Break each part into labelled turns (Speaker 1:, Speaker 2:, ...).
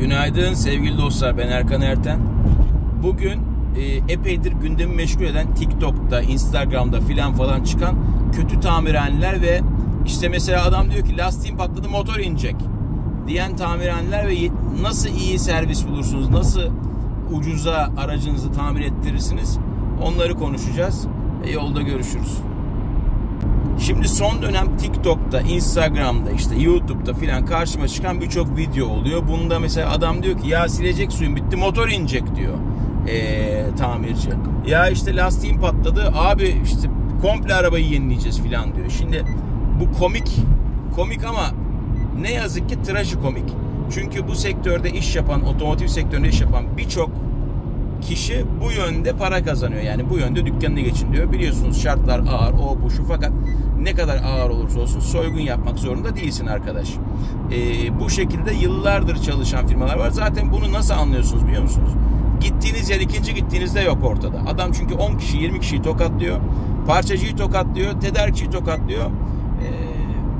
Speaker 1: Günaydın sevgili dostlar ben Erkan Erten. Bugün e, epeydir gündemi meşgul eden TikTok'ta, Instagram'da filan falan çıkan kötü tamirhaneler ve işte mesela adam diyor ki lastiğim patladı motor inecek diyen tamirhaneler ve nasıl iyi servis bulursunuz, nasıl ucuza aracınızı tamir ettirirsiniz onları konuşacağız. E, yolda görüşürüz. Şimdi son dönem TikTok'ta, Instagram'da, işte YouTube'da filan karşıma çıkan birçok video oluyor. Bunda mesela adam diyor ki ya silecek suyun bitti motor inecek diyor ee, tamirci. Ya işte lastiğim patladı abi işte komple arabayı yenileyeceğiz filan diyor. Şimdi bu komik komik ama ne yazık ki trajikomik. Çünkü bu sektörde iş yapan, otomotiv sektöründe iş yapan birçok kişi bu yönde para kazanıyor. Yani bu yönde dükkanını geçin diyor. Biliyorsunuz şartlar ağır, o bu şu fakat ne kadar ağır olursa olsun soygun yapmak zorunda değilsin arkadaş. Ee, bu şekilde yıllardır çalışan firmalar var. Zaten bunu nasıl anlıyorsunuz biliyor musunuz? Gittiğiniz yer ikinci gittiğinizde yok ortada. Adam çünkü 10 kişi 20 kişiyi tokatlıyor. Parçacıyı tokatlıyor. Tedarikçiyi tokatlıyor.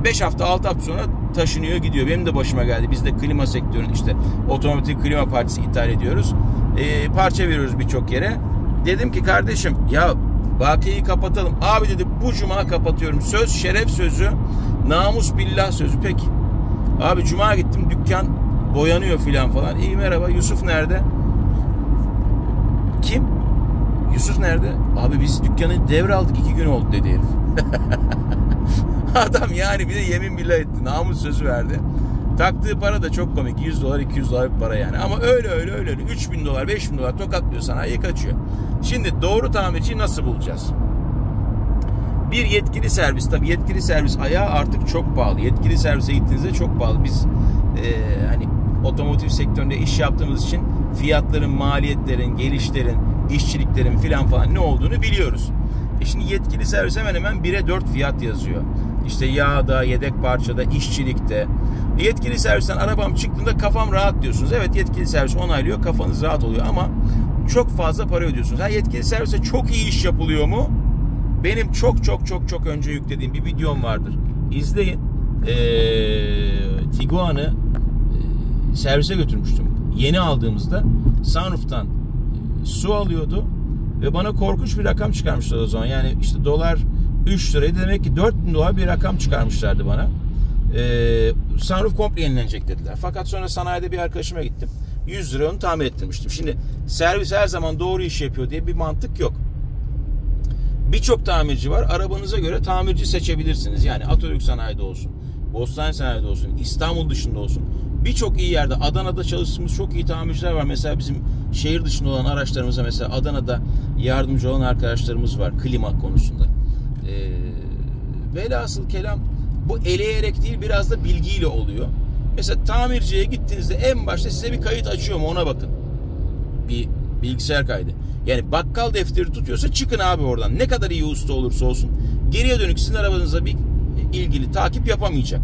Speaker 1: 5 ee, hafta 6 hafta sonra taşınıyor gidiyor. Benim de başıma geldi. Biz de klima sektörünün işte otomotiv klima partisi ithal ediyoruz. Ee, parça veriyoruz birçok yere. Dedim ki kardeşim ya bakiyeyi kapatalım. Abi dedi bu cuma kapatıyorum. Söz şeref sözü. Namus billah sözü. Peki. Abi cuma gittim dükkan boyanıyor filan falan. İyi merhaba Yusuf nerede? Kim? Yusuf nerede? Abi biz dükkanı devraldık iki gün oldu dedi herif. Adam yani bir de yemin billah etti. Namus sözü verdi. Taktığı para da çok komik. 100 dolar 200 dolar bir para yani. Ama öyle öyle öyle. 3000 dolar 5000 dolar tokatlıyor sanayiye kaçıyor. Şimdi doğru tamirciyi nasıl bulacağız? Bir yetkili servis tabi yetkili servis ayağı artık çok pahalı. Yetkili servise gittiğinizde çok pahalı. Biz e, hani otomotiv sektöründe iş yaptığımız için fiyatların, maliyetlerin, gelişlerin, işçiliklerin filan falan ne olduğunu biliyoruz. E şimdi yetkili servis hemen hemen 1'e 4 fiyat yazıyor. İşte yağda, yedek parçada, işçilikte. Yetkili servisten arabam çıktığında kafam rahat diyorsunuz. Evet yetkili servis onaylıyor, kafanız rahat oluyor ama çok fazla para ödüyorsunuz. Ha yetkili servise çok iyi iş yapılıyor mu? Benim çok çok çok çok önce yüklediğim bir videom vardır. İzleyin. Ee, Tiguan'ı e, servise götürmüştüm. Yeni aldığımızda sunroof'tan e, su alıyordu ve bana korkunç bir rakam çıkarmışlar o zaman. Yani işte dolar 3 liraydı. Demek ki 4 bin dolar bir rakam çıkarmışlardı bana. Ee, sunroof komple yenilenecek dediler. Fakat sonra sanayide bir arkadaşıma gittim. 100 lira onu tamir ettirmiştim. Şimdi servis her zaman doğru iş yapıyor diye bir mantık yok. Birçok tamirci var. Arabanıza göre tamirci seçebilirsiniz. Yani Atatürk sanayide olsun, Bostan sanayide olsun, İstanbul dışında olsun. Birçok iyi yerde Adana'da çalıştığımız çok iyi tamirciler var. Mesela bizim şehir dışında olan araçlarımıza mesela Adana'da yardımcı olan arkadaşlarımız var klima konusunda. Ee, velhasıl kelam bu eleyerek değil biraz da bilgiyle oluyor. Mesela tamirciye gittiğinizde en başta size bir kayıt açıyor mu ona bakın. Bir bilgisayar kaydı. Yani bakkal defteri tutuyorsa çıkın abi oradan. Ne kadar iyi usta olursa olsun. Geriye dönük sizin arabanıza bir ilgili takip yapamayacak.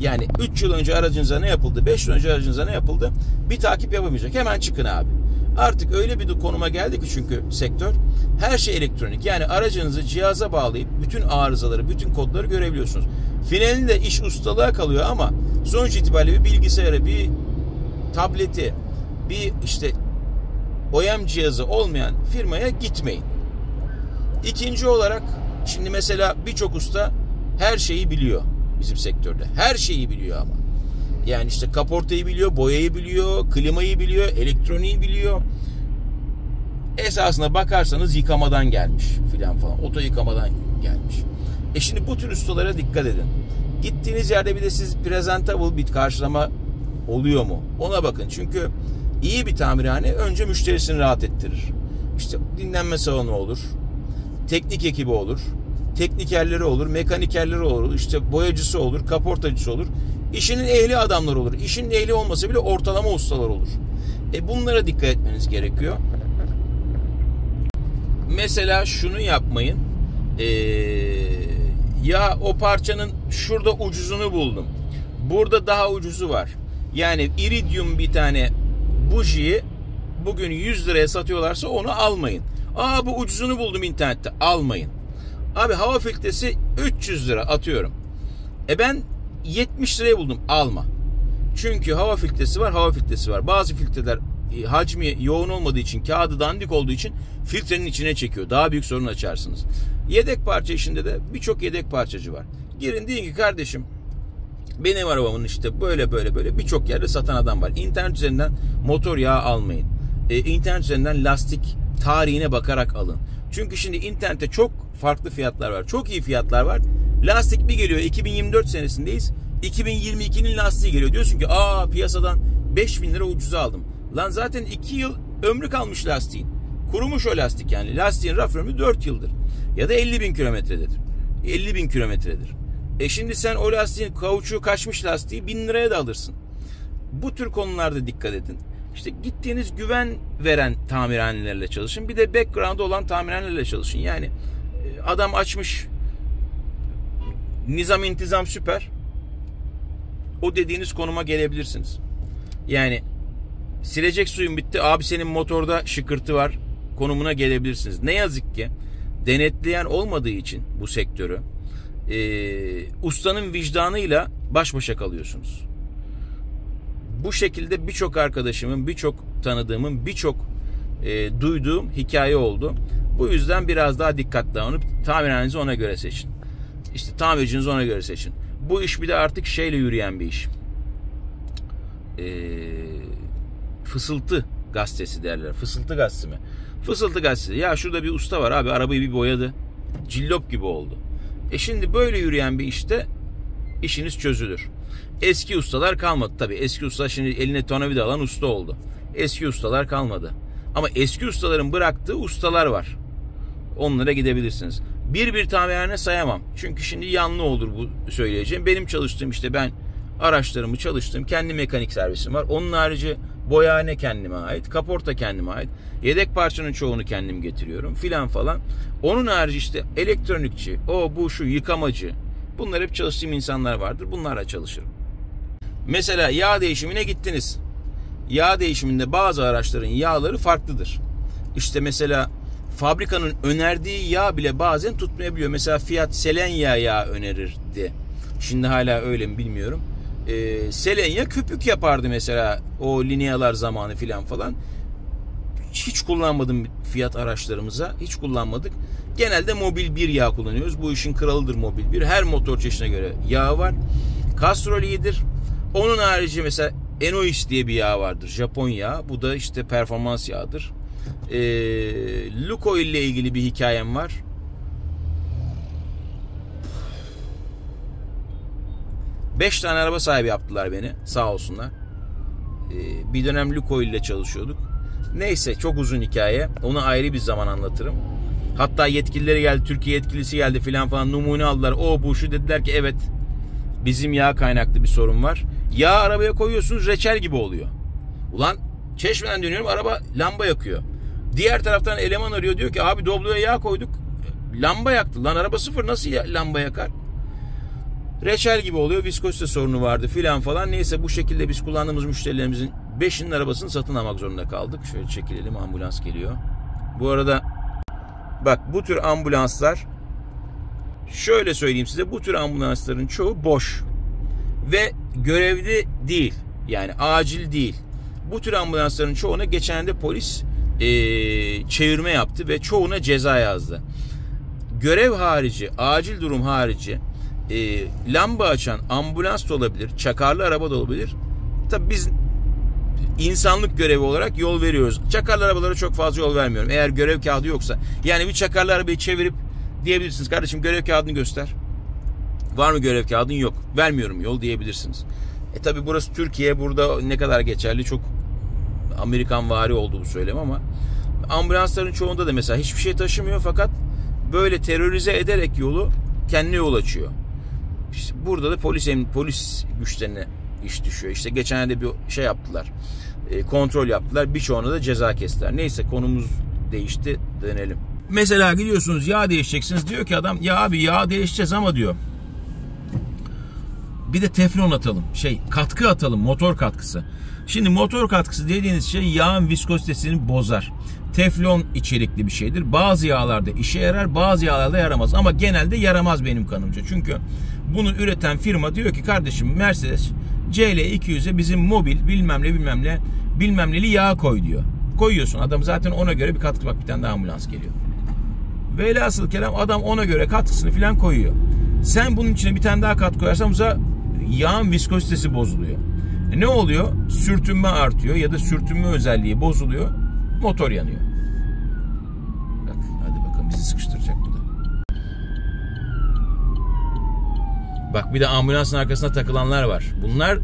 Speaker 1: Yani 3 yıl önce aracınıza ne yapıldı, 5 yıl önce aracınıza ne yapıldı bir takip yapamayacak. Hemen çıkın abi. Artık öyle bir konuma geldi ki çünkü sektör her şey elektronik. Yani aracınızı cihaza bağlayıp bütün arızaları, bütün kodları görebiliyorsunuz. Finalinde iş ustalığa kalıyor ama sonuç itibariyle bir bilgisayarı, bir tableti, bir işte OEM cihazı olmayan firmaya gitmeyin. İkinci olarak şimdi mesela birçok usta her şeyi biliyor bizim sektörde. Her şeyi biliyor ama. Yani işte kaportayı biliyor, boyayı biliyor, klimayı biliyor, elektroniği biliyor. Esasına bakarsanız yıkamadan gelmiş filan falan. Oto yıkamadan gelmiş. E şimdi bu tür ustalara dikkat edin. Gittiğiniz yerde bir de siz presentable bir karşılama oluyor mu? Ona bakın. Çünkü iyi bir tamirhane önce müşterisini rahat ettirir. İşte dinlenme salonu olur. Teknik ekibi olur. Teknikerleri olur, mekanikerleri olur, işte boyacısı olur, kaportacısı olur. İşinin ehli adamlar olur. İşinin ehli olmasa bile ortalama ustalar olur. E bunlara dikkat etmeniz gerekiyor. Mesela şunu yapmayın. Ee, ya o parçanın şurada ucuzunu buldum. Burada daha ucuzu var. Yani iridium bir tane bujiyi bugün 100 liraya satıyorlarsa onu almayın. Aa bu ucuzunu buldum internette. Almayın. Abi hava filtresi 300 lira atıyorum. E ben 70 liraya buldum alma. Çünkü hava filtresi var, hava filtresi var. Bazı filtreler e, hacmi yoğun olmadığı için, kağıdı dandik olduğu için filtrenin içine çekiyor. Daha büyük sorun açarsınız. Yedek parça işinde de birçok yedek parçacı var. Girin deyin ki kardeşim benim arabamın işte böyle böyle böyle birçok yerde satan adam var. İnternet üzerinden motor yağı almayın. Ee, internet üzerinden lastik tarihine bakarak alın. Çünkü şimdi internette çok farklı fiyatlar var. Çok iyi fiyatlar var. Lastik bir geliyor 2024 senesindeyiz. 2022'nin lastiği geliyor. Diyorsun ki aa piyasadan 5000 lira ucuza aldım. Lan zaten 2 yıl ömrü kalmış lastiğin. Kurumuş o lastik yani. Lastiğin raf ömrü 4 yıldır. Ya da 50 bin kilometrededir. 50 bin kilometredir. E şimdi sen o lastiğin kauçuğu kaçmış lastiği 1000 liraya da alırsın. Bu tür konularda dikkat edin. İşte gittiğiniz güven veren tamirhanelerle çalışın. Bir de background olan tamirhanelerle çalışın. Yani e, adam açmış nizam intizam süper. O dediğiniz konuma gelebilirsiniz. Yani silecek suyun bitti. Abi senin motorda şıkırtı var. Konumuna gelebilirsiniz. Ne yazık ki denetleyen olmadığı için bu sektörü e, ustanın vicdanıyla baş başa kalıyorsunuz. Bu şekilde birçok arkadaşımın, birçok tanıdığımın, birçok e, duyduğum hikaye oldu. Bu yüzden biraz daha dikkatli davranıp tamirhanenizi ona göre seçin. İşte tamircinizi ona göre seçin. Bu iş bir de artık şeyle yürüyen bir iş. Eee fısıltı gazetesi derler. Fısıltı gazetesi mi? Fısıltı gazetesi. Ya şurada bir usta var abi arabayı bir boyadı. Cillop gibi oldu. E şimdi böyle yürüyen bir işte işiniz çözülür. Eski ustalar kalmadı tabii. Eski usta şimdi eline tornavida alan usta oldu. Eski ustalar kalmadı. Ama eski ustaların bıraktığı ustalar var. Onlara gidebilirsiniz. Bir bir tamirhane sayamam. Çünkü şimdi yanlı olur bu söyleyeceğim. Benim çalıştığım işte ben araçlarımı çalıştım. Kendi mekanik servisim var. Onun harici boyahane kendime ait. Kaporta kendime ait. Yedek parçanın çoğunu kendim getiriyorum filan falan. Onun harici işte elektronikçi, o bu şu yıkamacı. Bunlar hep çalıştığım insanlar vardır. Bunlarla çalışırım. Mesela yağ değişimine gittiniz. Yağ değişiminde bazı araçların yağları farklıdır. İşte mesela fabrikanın önerdiği yağ bile bazen tutmayabiliyor. Mesela Fiat Selenya yağ önerirdi. Şimdi hala öyle mi bilmiyorum. Ee, Selenya köpük yapardı mesela o linyalar zamanı filan falan. Hiç kullanmadım Fiat araçlarımıza. Hiç kullanmadık. Genelde mobil bir yağ kullanıyoruz. Bu işin kralıdır mobil bir. Her motor çeşidine göre yağ var. Castrol iyidir. Onun harici mesela Enois diye bir yağ vardır. Japon yağı. Bu da işte performans yağıdır. Ee, Lukoil ile ilgili bir hikayem var. Beş tane araba sahibi yaptılar beni. Sağ olsunlar. Ee, bir dönem Lukoil ile çalışıyorduk. Neyse çok uzun hikaye. Onu ayrı bir zaman anlatırım. Hatta yetkilileri geldi, Türkiye yetkilisi geldi filan falan numune aldılar. O bu şu dediler ki evet bizim yağ kaynaklı bir sorun var. Yağ arabaya koyuyorsunuz reçel gibi oluyor. Ulan çeşmeden dönüyorum araba lamba yakıyor. Diğer taraftan eleman arıyor diyor ki abi Doblo'ya yağ koyduk. Lamba yaktı. Lan araba sıfır nasıl lamba yakar? Reçel gibi oluyor. Viskozite sorunu vardı filan falan. Neyse bu şekilde biz kullandığımız müşterilerimizin 5'inin arabasını satın almak zorunda kaldık. Şöyle çekilelim ambulans geliyor. Bu arada bak bu tür ambulanslar şöyle söyleyeyim size bu tür ambulansların çoğu boş ve görevli değil. Yani acil değil. Bu tür ambulansların çoğuna geçen de polis e, çevirme yaptı ve çoğuna ceza yazdı. Görev harici, acil durum harici e, lamba açan ambulans da olabilir, çakarlı araba da olabilir. Tabi biz insanlık görevi olarak yol veriyoruz. Çakarlı arabalara çok fazla yol vermiyorum. Eğer görev kağıdı yoksa. Yani bir çakarlı arabayı çevirip diyebilirsiniz. Kardeşim görev kağıdını göster. Var mı görev kağıdın? Yok. Vermiyorum yol diyebilirsiniz. E tabi burası Türkiye. Burada ne kadar geçerli çok Amerikan vari oldu bu söylem ama ambulansların çoğunda da mesela hiçbir şey taşımıyor fakat böyle terörize ederek yolu kendine yol açıyor. İşte burada da polis polis güçlerine iş düşüyor. İşte geçenlerde bir şey yaptılar. E, kontrol yaptılar. Birçoğuna da ceza kestiler. Neyse konumuz değişti. Dönelim. Mesela gidiyorsunuz yağ değişeceksiniz. Diyor ki adam ya abi yağ değişeceğiz ama diyor. Bir de teflon atalım. Şey katkı atalım. Motor katkısı. Şimdi motor katkısı dediğiniz şey yağın viskozitesini bozar. Teflon içerikli bir şeydir. Bazı yağlarda işe yarar, bazı yağlarda yaramaz. Ama genelde yaramaz benim kanımca. Çünkü bunu üreten firma diyor ki kardeşim Mercedes CL 200'e bizim mobil bilmem ne bilmem ne bilmem neli yağ koy diyor. Koyuyorsun adam zaten ona göre bir katkı bak bir tane daha ambulans geliyor. Velhasıl kelam adam ona göre katkısını falan koyuyor. Sen bunun içine bir tane daha katkı koyarsan bu yağın viskozitesi bozuluyor. E ne oluyor? Sürtünme artıyor ya da sürtünme özelliği bozuluyor. Motor yanıyor. Bak hadi bakalım bizi sıkıştıracak bu da. Bak bir de ambulansın arkasına takılanlar var. Bunlar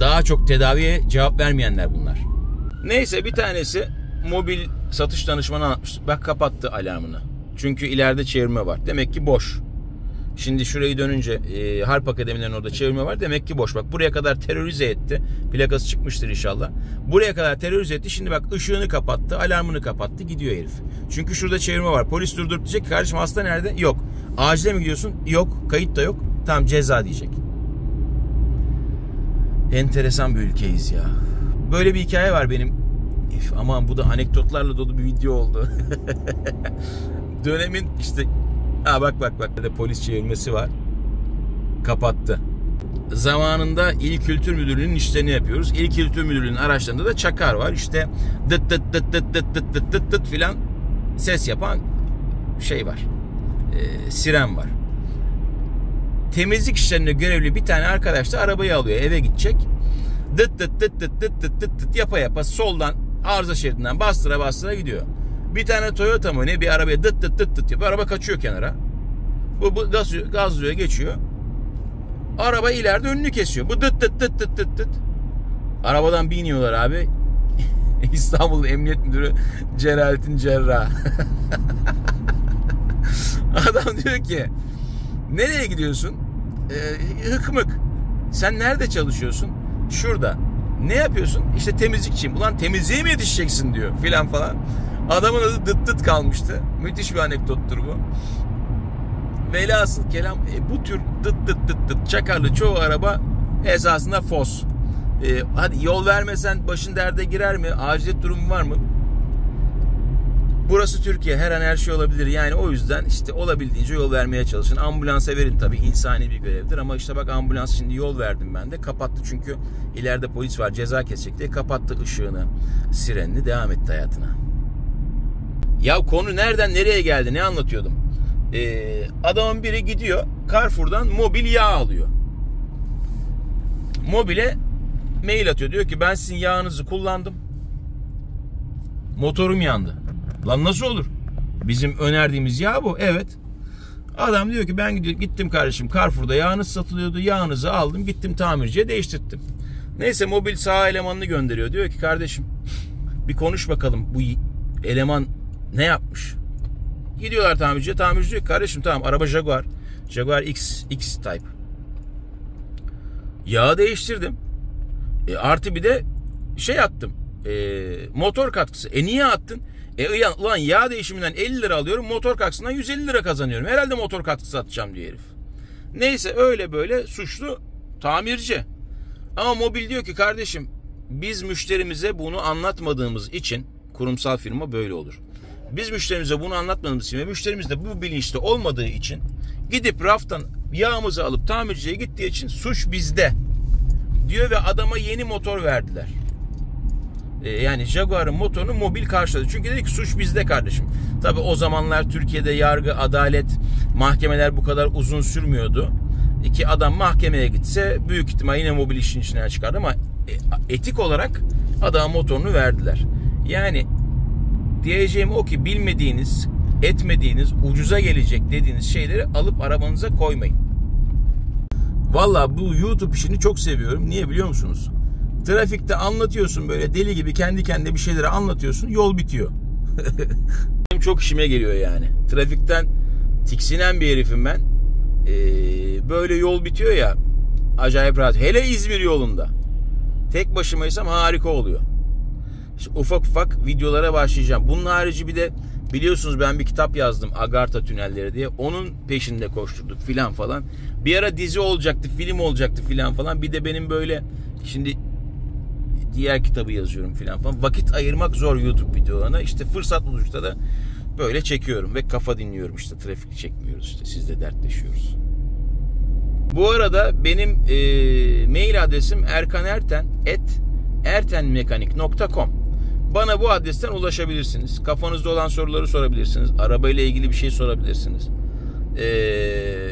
Speaker 1: daha çok tedaviye cevap vermeyenler bunlar. Neyse bir tanesi mobil satış danışmanı anlatmıştı. Bak kapattı alarmını. Çünkü ileride çevirme var. Demek ki boş. Şimdi şurayı dönünce e, Harp Akademilerin orada çevirme var. Demek ki boş. Bak buraya kadar terörize etti. Plakası çıkmıştır inşallah. Buraya kadar terörize etti. Şimdi bak ışığını kapattı. Alarmını kapattı. Gidiyor herif. Çünkü şurada çevirme var. Polis durdurup diyecek kardeşim hasta nerede? Yok. Acile mi gidiyorsun? Yok. Kayıt da yok. Tamam ceza diyecek. Enteresan bir ülkeyiz ya. Böyle bir hikaye var benim. Üf, aman bu da anekdotlarla dolu bir video oldu. Dönemin işte ha bak bak bak de polis çevirmesi var. Kapattı. Zamanında İl Kültür Müdürlüğü'nün işlerini yapıyoruz. İl Kültür Müdürlüğü'nün araçlarında da çakar var. İşte dıt dıt dıt dıt dıt dıt dıt dıt dıt filan ses yapan şey var. Ee, siren var. Temizlik işlerine görevli bir tane arkadaş da arabayı alıyor. Eve gidecek. Dıt dıt dıt dıt dıt dıt dıt dıt yapa yapa soldan arıza şeridinden bastıra bastıra gidiyor. Bir tane Toyota mı ne bir arabaya dıt dıt dıt dıt yapıyor. Araba kaçıyor kenara. Bu, bu gazlıyor, gazlıyor geçiyor. Araba ileride önünü kesiyor. Bu dıt dıt dıt dıt dıt dıt. Arabadan biniyorlar abi. İstanbul Emniyet Müdürü Celalettin Cerrah. Adam diyor ki nereye gidiyorsun? Ee, hıkmık. Sen nerede çalışıyorsun? Şurada. Ne yapıyorsun? İşte temizlikçiyim. Ulan temizliğe mi yetişeceksin diyor filan falan. Adamın adı dıt dıt kalmıştı. Müthiş bir anekdottur bu. Velhasıl kelam e, bu tür dıt dıt dıt dıt çakarlı çoğu araba esasında fos. E, hadi yol vermesen başın derde girer mi? Acilet durumu var mı? Burası Türkiye. Her an her şey olabilir. Yani o yüzden işte olabildiğince yol vermeye çalışın. Ambulansa verin tabii insani bir görevdir. Ama işte bak ambulans şimdi yol verdim ben de. Kapattı çünkü ileride polis var ceza kesecek diye kapattı ışığını, sirenini devam etti hayatına. Ya konu nereden nereye geldi? Ne anlatıyordum? Ee, adamın biri gidiyor Carrefour'dan mobil yağ alıyor. Mobile mail atıyor. Diyor ki ben sizin yağınızı kullandım. Motorum yandı. Lan nasıl olur? Bizim önerdiğimiz yağ bu. Evet. Adam diyor ki ben gittim kardeşim Carrefour'da yağınız satılıyordu. Yağınızı aldım gittim tamirciye değiştirdim. Neyse mobil sağ elemanını gönderiyor. Diyor ki kardeşim bir konuş bakalım bu eleman ne yapmış? Gidiyorlar tamirciye. Tamirci diyor kardeşim tamam araba Jaguar. Jaguar X, X Type. Yağı değiştirdim. E, artı bir de şey attım. E, motor katkısı. E niye attın? E ulan yağ değişiminden 50 lira alıyorum. Motor katkısından 150 lira kazanıyorum. Herhalde motor katkısı atacağım diyor herif. Neyse öyle böyle suçlu tamirci. Ama mobil diyor ki kardeşim biz müşterimize bunu anlatmadığımız için kurumsal firma böyle olur. Biz müşterimize bunu anlatmadığımız için ve müşterimiz de bu bilinçte olmadığı için gidip raftan yağımızı alıp tamirciye gittiği için suç bizde diyor ve adama yeni motor verdiler. Ee, yani Jaguar'ın motorunu mobil karşıladı. Çünkü dedi ki suç bizde kardeşim. Tabi o zamanlar Türkiye'de yargı, adalet, mahkemeler bu kadar uzun sürmüyordu. İki adam mahkemeye gitse büyük ihtimal yine mobil işin içinden çıkardı ama e, etik olarak adam motorunu verdiler. Yani diyeceğim o ki bilmediğiniz, etmediğiniz, ucuza gelecek dediğiniz şeyleri alıp arabanıza koymayın. Valla bu YouTube işini çok seviyorum. Niye biliyor musunuz? Trafikte anlatıyorsun böyle deli gibi kendi kendine bir şeyleri anlatıyorsun. Yol bitiyor. Benim çok işime geliyor yani. Trafikten tiksinen bir herifim ben. Ee, böyle yol bitiyor ya. Acayip rahat. Hele İzmir yolunda. Tek başımaysam harika oluyor. Ufak ufak videolara başlayacağım. Bunun harici bir de biliyorsunuz ben bir kitap yazdım Agartha Tünelleri diye. Onun peşinde koşturduk filan falan. Bir ara dizi olacaktı, film olacaktı filan falan. Bir de benim böyle şimdi diğer kitabı yazıyorum filan falan. Vakit ayırmak zor YouTube videolarına. İşte fırsat buluşta da böyle çekiyorum ve kafa dinliyorum işte. Trafik çekmiyoruz işte. Sizle dertleşiyoruz. Bu arada benim e, mail adresim erkanerten et ertenmekanik.com Bana bu adresten ulaşabilirsiniz. Kafanızda olan soruları sorabilirsiniz. Arabayla ilgili bir şey sorabilirsiniz. Eee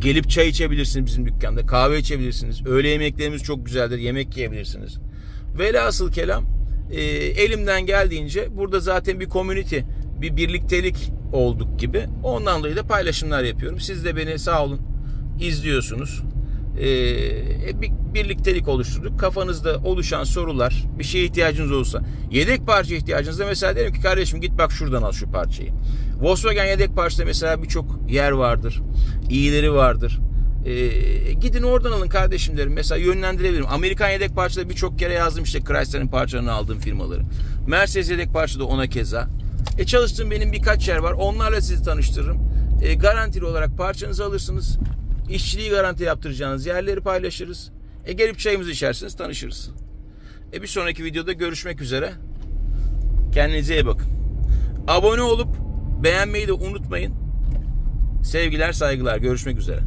Speaker 1: Gelip çay içebilirsiniz bizim dükkanda. Kahve içebilirsiniz. Öğle yemeklerimiz çok güzeldir. Yemek yiyebilirsiniz. Velhasıl kelam e, elimden geldiğince burada zaten bir community, bir birliktelik olduk gibi. Ondan dolayı da paylaşımlar yapıyorum. Siz de beni sağ olun izliyorsunuz. E, bir birliktelik oluşturduk. Kafanızda oluşan sorular, bir şeye ihtiyacınız olursa, yedek parça ihtiyacınızda mesela derim ki kardeşim git bak şuradan al şu parçayı. Volkswagen yedek parçada mesela birçok yer vardır. İyileri vardır. E, gidin oradan alın kardeşim derim. Mesela yönlendirebilirim. Amerikan yedek parçada birçok kere yazdım işte Chrysler'in parçalarını aldığım firmaları. Mercedes yedek parçada ona keza. E çalıştığım benim birkaç yer var. Onlarla sizi tanıştırırım. E, garantili olarak parçanızı alırsınız. İşçiliği garanti yaptıracağınız yerleri paylaşırız. E gelip çayımızı içersiniz, tanışırız. E bir sonraki videoda görüşmek üzere. Kendinize iyi bakın. Abone olup beğenmeyi de unutmayın. Sevgiler, saygılar. Görüşmek üzere.